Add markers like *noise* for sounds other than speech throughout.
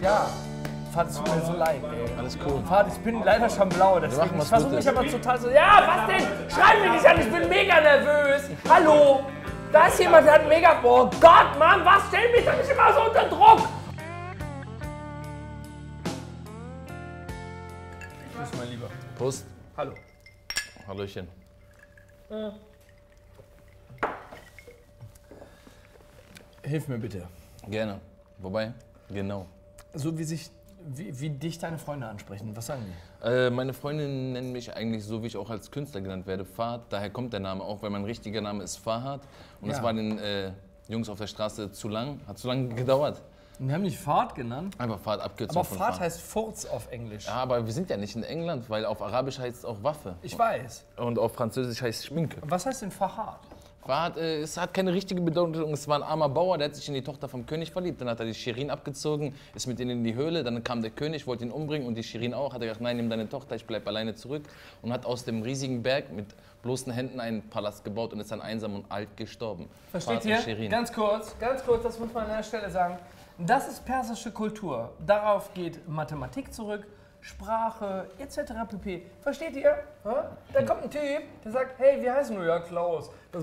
Ja. Fahrt, es tut mir so leid, ey. Alles cool. Fahrt, ich bin leider schon blau, deswegen. was Ich versuche mich aber total so. Ja, was denn? Schreib mich nicht an, ich bin mega nervös. Hallo? Da ist jemand, der hat mega. Oh Gott, Mann, was? Stell mich doch nicht immer so unter Druck! Tschüss, mein Lieber. Prost. Hallo. Hallöchen. Hilf mir bitte. Gerne. Wobei, genau. So wie sich. Wie, wie dich deine Freunde ansprechen. Was sagen die? Äh, meine Freundinnen nennen mich eigentlich so, wie ich auch als Künstler genannt werde, Fahad. Daher kommt der Name auch, weil mein richtiger Name ist Fahad. Und das Ja. war den äh, Jungs auf der Straße zu lang. Hat zu lange gedauert. Wir haben dich Fahrt genannt. Einfach Fahad Abkürzung Aber Fahrt heißt Furz auf Englisch. Ja, aber wir sind ja nicht in England, weil auf Arabisch heißt es auch Waffe. Ich weiß. Und auf Französisch heißt es Schminke. Was heißt denn Fahad? Fahad, äh, es hat keine richtige Bedeutung. Es war ein armer Bauer, der hat sich in die Tochter vom König verliebt. Dann hat er die Shirin abgezogen, ist mit ihnen in die Höhle. Dann kam der König, wollte ihn umbringen und die Shirin auch. Hat er gesagt, nein, nimm deine Tochter, ich bleib alleine zurück. Und hat aus dem riesigen Berg mit bloßen Händen einen Palast gebaut und ist dann einsam und alt gestorben. Versteht Fahad ihr? Shirin. Ganz kurz, ganz kurz, das muss man an der Stelle sagen. Das ist persische Kultur. Darauf geht Mathematik zurück, Sprache etc. pp. Versteht ihr? Ha? Da kommt ein Typ, der sagt, hey, wie heißt du? Ja, Klaus. Das.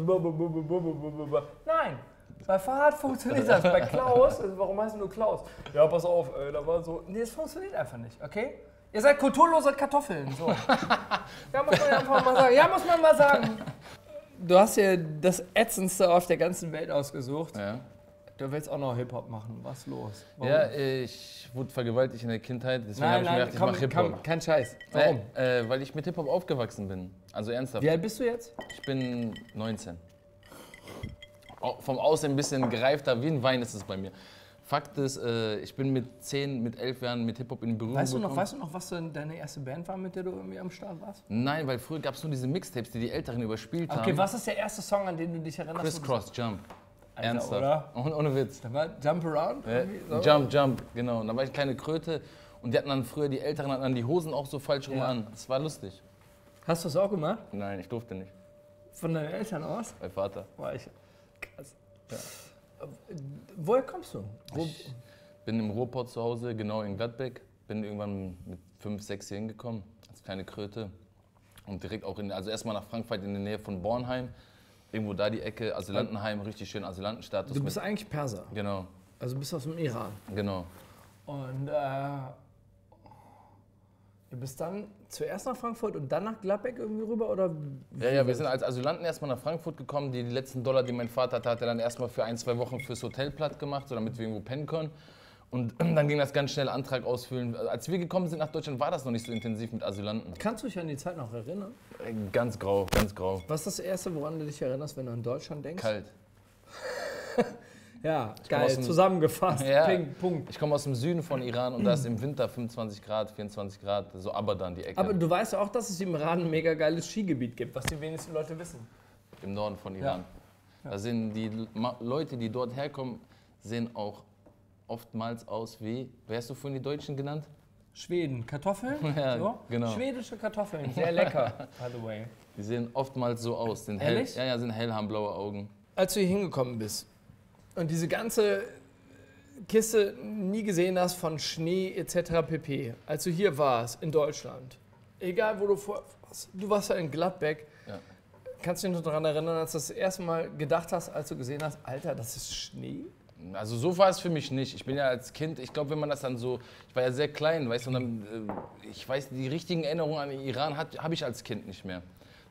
Nein, bei Fahrrad funktioniert das. Bei Klaus, also warum heißt du Klaus? Ja, pass auf, ey, da war so. Nee, es funktioniert einfach nicht, okay? Ihr seid kulturlose Kartoffeln. So. *laughs* ja, muss man ja einfach mal sagen. Ja, muss man mal sagen. Du hast ja das Ätzendste auf der ganzen Welt ausgesucht. Ja. Du willst auch noch Hip-Hop machen. Was los? ja, ich wurde vergewaltigt in der Kindheit, deswegen habe nein, ich mir nein, gedacht, ich komm, mache Hip-Hop. komm, kein Scheiß. Warum? Äh, äh, weil ich mit Hip-Hop aufgewachsen bin. Also ernsthaft. Wie alt bist du jetzt? Ich bin 19. Au- Vom Aussehen ein bisschen gereifter, wie ein Wein ist es bei mir. Fakt ist, äh, ich bin mit 10, mit 11 Jahren mit Hip-Hop in Berührung Weißt du noch, gekommen. weißt du noch, was deine erste Band war, mit der du irgendwie am Start warst? Nein, weil früher gab es nur diese Mixtapes, die die Älteren überspielt Okay, haben. was ist der erste Song, an den du dich erinnerst? Criss Cross Jump. Alter, Ernsthaft. oder? Ohne, ohne Witz. Da war Jump Around? Ja, so? Jump, Jump, genau. Und da war ich kleine Kröte und die hatten dann früher, die Älteren hatten dann die Hosen auch so falsch rum Ja. an. Das war lustig. Hast du es auch gemacht? Nein, ich durfte nicht. Von deinen Eltern aus? Mein Vater. War ich. Krass. Woher kommst du? Wo, Ich bin im Ruhrpott zu Hause, genau in Gladbeck. Bin irgendwann mit fünf, sechs hier hingekommen, als kleine Kröte. Und direkt auch in, also erstmal nach Frankfurt in der Nähe von Bornheim. Irgendwo da die Ecke, Asylantenheim, richtig schön Asylantenstatus. du bist mit, eigentlich Perser. genau, Also bist aus dem Iran. genau. Und äh, du bist dann zuerst nach Frankfurt und dann nach Gladbeck irgendwie rüber? Oder Ja, ja, wir sind als Asylanten erstmal nach Frankfurt gekommen. Die, die letzten Dollar, die mein Vater hatte, hat er dann erstmal für ein, zwei Wochen fürs Hotel platt gemacht, so damit wir irgendwo pennen können. Und *clears throat* dann ging das ganz schnell, Antrag ausfüllen. Als wir gekommen sind nach Deutschland, war das noch nicht so intensiv mit Asylanten. Kannst du dich an die Zeit noch erinnern? Äh, Ganz grau, ganz grau. Was ist das Erste, woran du dich erinnerst, wenn du an Deutschland denkst? Kalt. *laughs* Ja, komm geil, dem- zusammengefasst. *laughs* Ja. Ping, Punkt. Ich komme aus dem Süden von Iran und da ist im *clears throat* Winter 25 Grad, 24 Grad, so Abadan die Ecke. Aber du weißt ja auch, dass es im Iran ein mega geiles Skigebiet gibt, was die wenigsten Leute wissen. Im Norden von Iran. Da sind die Leute, die dort herkommen, sehen auch oftmals aus wie, wer hast du vorhin die Deutschen genannt? Schweden, Kartoffeln? *laughs* Ja, so? genau. Schwedische Kartoffeln, *laughs* sehr lecker, by the way. Die sehen oftmals so aus. Sind hell, Ehrlich? ja, ja, sind hell, haben blaue Augen. Als du hier hingekommen bist und diese ganze Kiste nie gesehen hast von Schnee etc. pp., als du hier warst in Deutschland, egal wo du vor warst, du warst ja in Gladbeck, Ja. kannst du dich noch daran erinnern, als du das erste Mal gedacht hast, als du gesehen hast, Alter, das ist Schnee? Also so war es für mich nicht. Ich bin ja als Kind, ich glaube, wenn man das dann so, ich war ja sehr klein, weißt du, und dann, äh, ich weiß, die richtigen Erinnerungen an den Iran habe ich als Kind nicht mehr.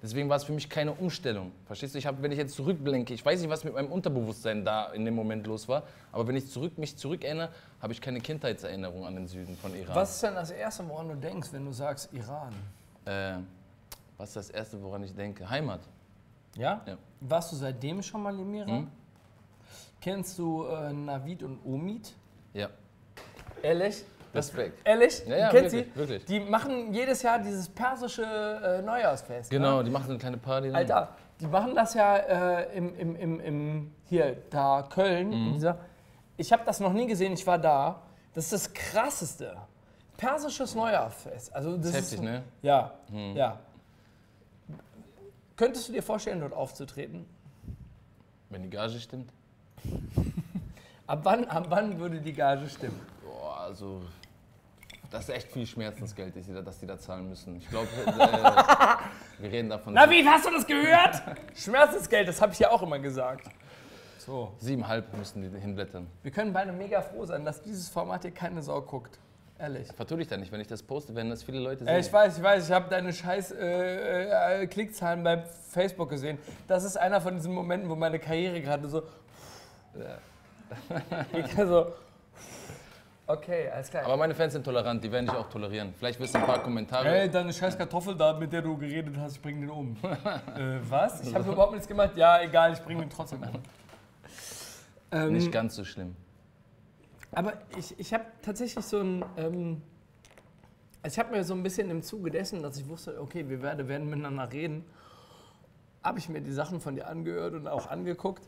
Deswegen war es für mich keine Umstellung. Verstehst du? Ich hab, wenn ich jetzt zurückblinke, ich weiß nicht, was mit meinem Unterbewusstsein da in dem Moment los war, aber wenn ich zurück, mich zurückerinnere, habe ich keine Kindheitserinnerung an den Süden von Iran. Was ist denn das Erste, woran du denkst, wenn du sagst Iran? Äh, was ist das Erste, woran ich denke? Heimat. Ja? Ja. Warst du seitdem schon mal im Iran? Hm? Kennst du äh, Navid und Omid? Ja. Ehrlich? Respekt. Ehrlich? Ja, ja, Du kennst wirklich, sie? wirklich. Die machen jedes Jahr dieses persische äh, Neujahrsfest. Genau, Ne? die machen so eine kleine Party. dann. Alter, die machen das ja äh, im, im, im, im, hier, da Köln. Mhm. in Dieser, ich habe das noch nie gesehen, ich war da. Das ist das Krasseste. Persisches Neujahrsfest. Also das ist heftig, ist, ne? Ja, ja. Könntest du dir vorstellen, dort aufzutreten? Wenn die Gage stimmt. Ab wann, ab wann würde die Gage stimmen? Boah, also das ist echt viel Schmerzensgeld, das die da, das die da zahlen müssen. Ich glaube, äh, *laughs* wir reden davon. Navid, hast du das gehört? Schmerzensgeld, das habe ich ja auch immer gesagt. So. Siebenhalb müssen die hinblättern. Wir können beide mega froh sein, dass dieses Format hier keine Sau guckt. Ehrlich. Vertu dich da nicht, wenn ich das poste, werden das viele Leute sehen. Äh, ich weiß, ich weiß, ich habe deine scheiß äh, äh, Klickzahlen bei Facebook gesehen. Das ist einer von diesen Momenten, wo meine Karriere gerade so. Ich so. Okay, alles klar. Aber meine Fans sind tolerant, die werden dich auch tolerieren. Vielleicht wirst du ein paar Kommentare. Ey, deine scheiß Kartoffel da, mit der du geredet hast, ich bring den um. *laughs* äh, was? Ich habe überhaupt nichts gemacht. Ja, egal, ich bring den trotzdem um. Ähm, Nicht ganz so schlimm. Aber ich, ich habe tatsächlich so ein. Ähm, ich habe mir so ein bisschen im Zuge dessen, dass ich wusste, okay, wir werden, werden miteinander reden, habe ich mir die Sachen von dir angehört und auch angeguckt.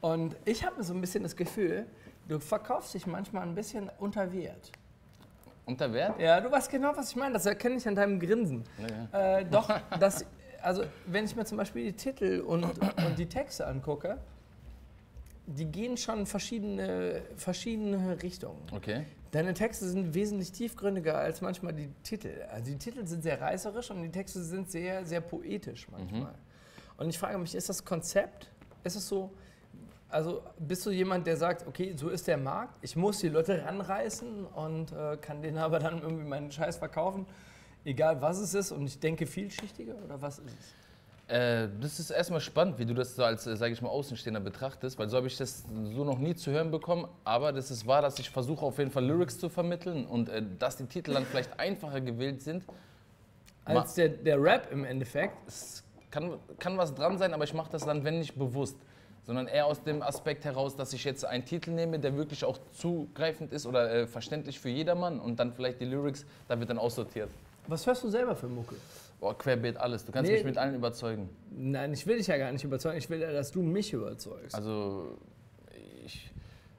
Und ich habe so ein bisschen das Gefühl, du verkaufst dich manchmal ein bisschen unter Wert. Unter Wert? Ja, du weißt genau, was ich meine. Das erkenne ich an deinem Grinsen. Ja, Äh, doch, *laughs* das, also wenn ich mir zum Beispiel die Titel und, und die Texte angucke, die gehen schon verschiedene, verschiedene Richtungen. Okay. Deine Texte sind wesentlich tiefgründiger als manchmal die Titel. Also die Titel sind sehr reißerisch und die Texte sind sehr, sehr poetisch manchmal. Und ich frage mich, ist das Konzept, ist es so, also bist du jemand, der sagt, okay, so ist der Markt, ich muss die Leute ranreißen und äh, kann denen *laughs* aber dann irgendwie meinen Scheiß verkaufen, egal was es ist und ich denke vielschichtiger oder was ist es? Äh, das ist erstmal spannend, wie du das so als, äh, sage ich mal, Außenstehender betrachtest, weil so habe ich das so noch nie zu hören bekommen. Aber das ist wahr, dass ich versuche auf jeden Fall Lyrics zu vermitteln und äh, dass die Titel dann vielleicht einfacher gewählt sind. Als der, der Rap im Endeffekt. Es kann, kann was dran sein, aber ich mache das dann, wenn nicht bewusst. Sondern eher aus dem Aspekt heraus, dass ich jetzt einen Titel nehme, der wirklich auch zugreifend ist oder äh, verständlich für jedermann und dann vielleicht die Lyrics, da wird dann aussortiert. Was hörst du selber für Mucke? Boah, querbeet alles. Du kannst Nee. mich mit allen überzeugen. Nein, ich will dich ja gar nicht überzeugen, ich will ja, dass du mich überzeugst. Also,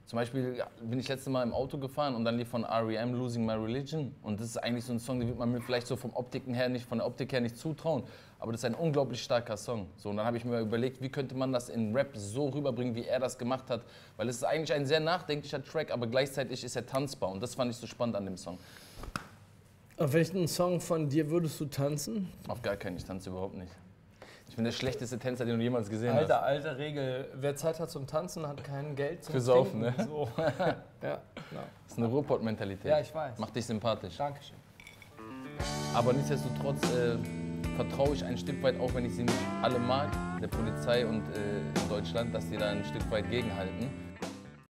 zum Beispiel bin ich letzte Mal im Auto gefahren und dann lief von R.E.M. Losing My Religion. Und das ist eigentlich so ein Song, den wird man mir vielleicht so vom Optiken her nicht, von der Optik her nicht zutrauen. Aber das ist ein unglaublich starker Song. So, und dann habe ich mir überlegt, wie könnte man das in Rap so rüberbringen, wie er das gemacht hat. Weil es ist eigentlich ein sehr nachdenklicher Track, aber gleichzeitig ist er tanzbar. Und das fand ich so spannend an dem Song. Auf welchen Song von dir würdest du tanzen? Auf gar keinen, ich tanze überhaupt nicht. Ich bin der schlechteste Tänzer, den du jemals gesehen Alter, alte Regel. Wer Zeit hat zum Tanzen, hat kein Geld zum Für Saufen, Trinken. ne? So. *laughs* ja, genau. hast. Das ist eine Ruhrpott-Mentalität. ja, ich weiß. Macht dich sympathisch. Dankeschön. Aber nichtsdestotrotz äh, vertraue ich ein Stück weit, auch wenn ich sie nicht alle mag, der Polizei und äh, in Deutschland, dass sie da ein Stück weit gegenhalten.